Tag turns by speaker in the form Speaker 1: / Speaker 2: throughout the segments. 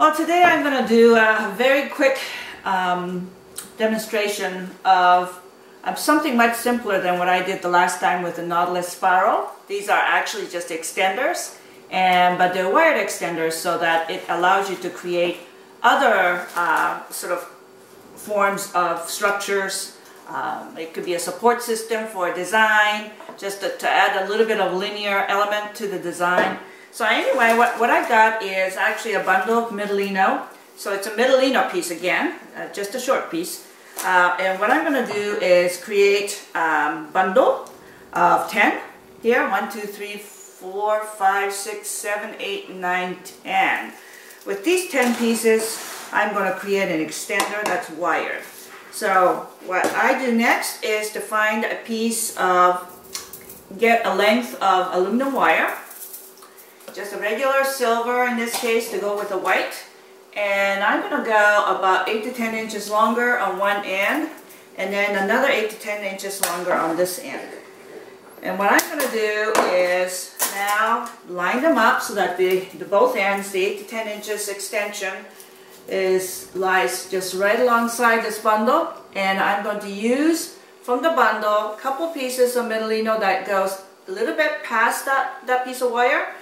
Speaker 1: Well, today I'm going to do a very quick um, demonstration of, something much simpler than what I did the last time with the Nautilus Spiral. These are actually just extenders, and but they're wired extenders so that it allows you to create other uh, sort of forms of structures. Um, it could be a support system for a design, just to, to add a little bit of linear element to the design. So anyway, what, what I got is actually a bundle of Midollino. So it's a Midollino piece again, uh, just a short piece. Uh, and what I'm going to do is create a um, bundle of 10 here. 1, 2, 3, 4, 5, 6, 7, 8, 9, 10. With these 10 pieces, I'm going to create an extender that's wired. So what I do next is to find a piece of, get a length of aluminum wire just a regular silver in this case to go with the white. And I'm going to go about 8 to 10 inches longer on one end and then another 8 to 10 inches longer on this end. And what I'm going to do is now line them up so that the, the both ends, the 8 to 10 inches extension, is lies just right alongside this bundle. And I'm going to use from the bundle a couple pieces of Midollino that goes a little bit past that, that piece of wire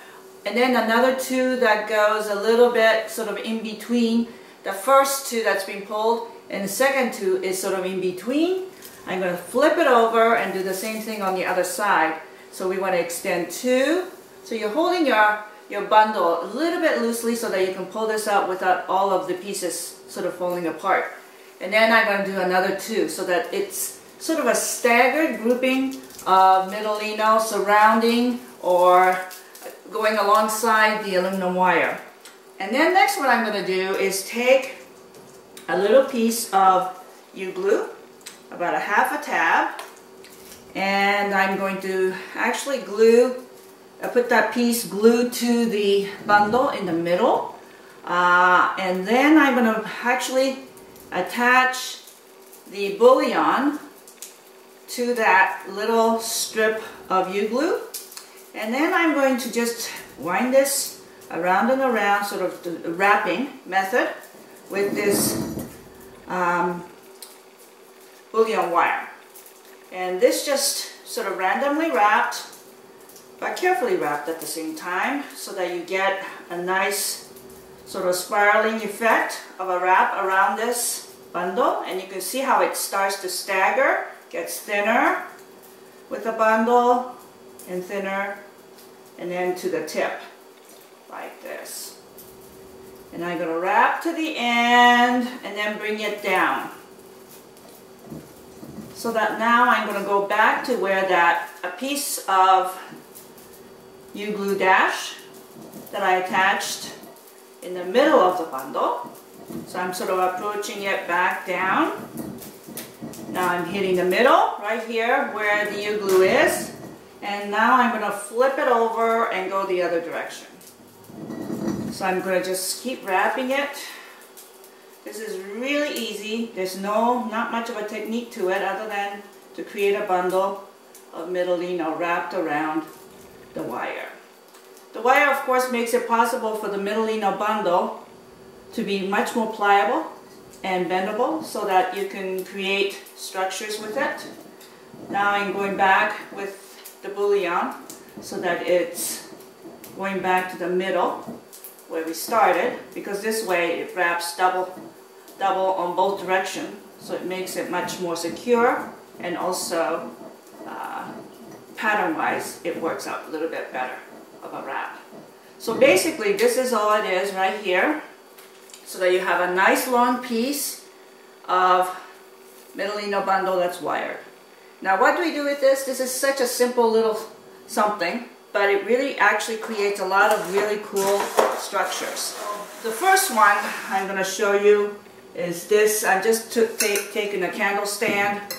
Speaker 1: and then another two that goes a little bit sort of in between the first two that's been pulled and the second two is sort of in between. I'm going to flip it over and do the same thing on the other side. So we want to extend two. So you're holding your, your bundle a little bit loosely so that you can pull this out without all of the pieces sort of falling apart. And then I'm going to do another two so that it's sort of a staggered grouping of Midollino surrounding or going alongside the aluminum wire. And then next what I'm going to do is take a little piece of U-glue, about a half a tab, and I'm going to actually glue, I put that piece glued to the bundle in the middle. Uh, and then I'm going to actually attach the bullion to that little strip of U-glue and then I'm going to just wind this around and around, sort of the wrapping method with this um, wire. And this just sort of randomly wrapped, but carefully wrapped at the same time so that you get a nice sort of spiraling effect of a wrap around this bundle. And you can see how it starts to stagger, gets thinner with the bundle and thinner and then to the tip like this. And I'm going to wrap to the end and then bring it down. So that now I'm going to go back to where that a piece of U-glue dash that I attached in the middle of the bundle. So I'm sort of approaching it back down. Now I'm hitting the middle right here where the U-glue is. And now I'm going to flip it over and go the other direction. So I'm going to just keep wrapping it. This is really easy. There's no, not much of a technique to it other than to create a bundle of Midollino wrapped around the wire. The wire of course makes it possible for the Midollino bundle to be much more pliable and bendable so that you can create structures with it. Now I'm going back with the bullion so that it's going back to the middle where we started because this way it wraps double double on both directions so it makes it much more secure and also uh, pattern wise it works out a little bit better of a wrap. So basically this is all it is right here so that you have a nice long piece of Midollino bundle that's wired. Now what do we do with this? This is such a simple little something, but it really actually creates a lot of really cool structures. The first one I'm going to show you is this. I just took taken a candle stand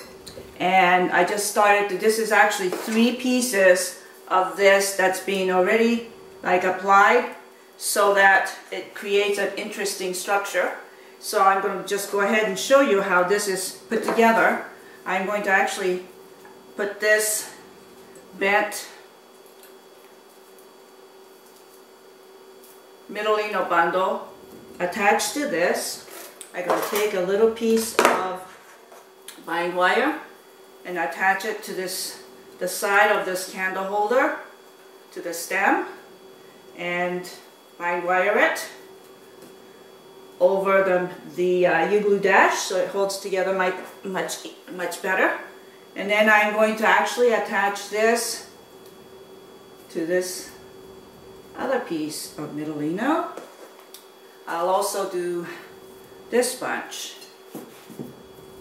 Speaker 1: and I just started to, this is actually three pieces of this that's being already like applied so that it creates an interesting structure. So I'm going to just go ahead and show you how this is put together. I'm going to actually put this bent Midollino bundle attached to this, I'm going to take a little piece of bind wire and attach it to this, the side of this candle holder, to the stem, and bind wire it over the, the uh, U-glue dash so it holds together much, much, much better. And then I'm going to actually attach this to this other piece of Midollino. I'll also do this bunch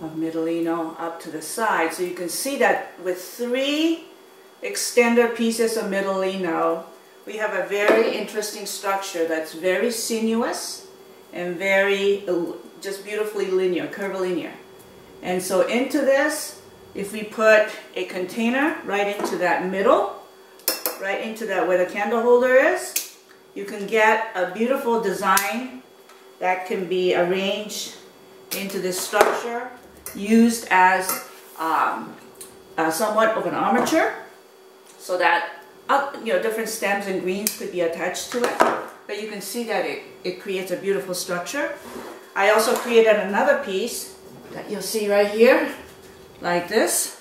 Speaker 1: of Midollino up to the side. So you can see that with three extender pieces of Midollino, we have a very interesting structure that's very sinuous and very just beautifully linear, curvilinear. And so into this, if we put a container right into that middle, right into that where the candle holder is, you can get a beautiful design that can be arranged into this structure, used as um, uh, somewhat of an armature, so that uh, you know different stems and greens could be attached to it. But you can see that it, it creates a beautiful structure. I also created another piece that you'll see right here, like this,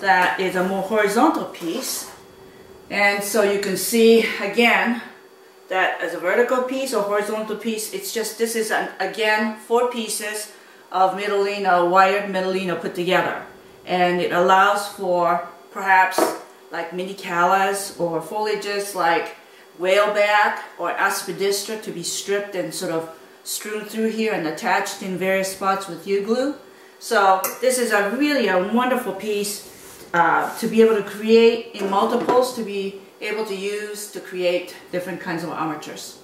Speaker 1: that is a more horizontal piece. And so you can see again that as a vertical piece or horizontal piece, it's just, this is an, again four pieces of Midollino, wired Midollino put together. And it allows for perhaps like mini callas or foliages like whaleback or aspidistra to be stripped and sort of strewn through here and attached in various spots with U-glue. So this is a really a wonderful piece uh, to be able to create in multiples, to be able to use to create different kinds of armatures.